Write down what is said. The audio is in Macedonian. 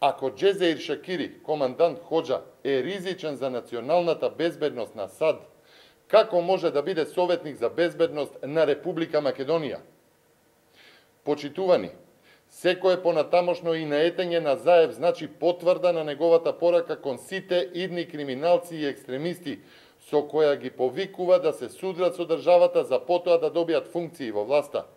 Ако Джезеир Шакири, командант Ходжа, е ризичен за националната безбедност на САД, како може да биде советник за безбедност на Република Македонија? Почитувани, секое понатамошно и наетење на Заев значи потврда на неговата порака кон сите идни криминалци и екстремисти, со која ги повикува да се судрат со државата за потоа да добијат функции во власта –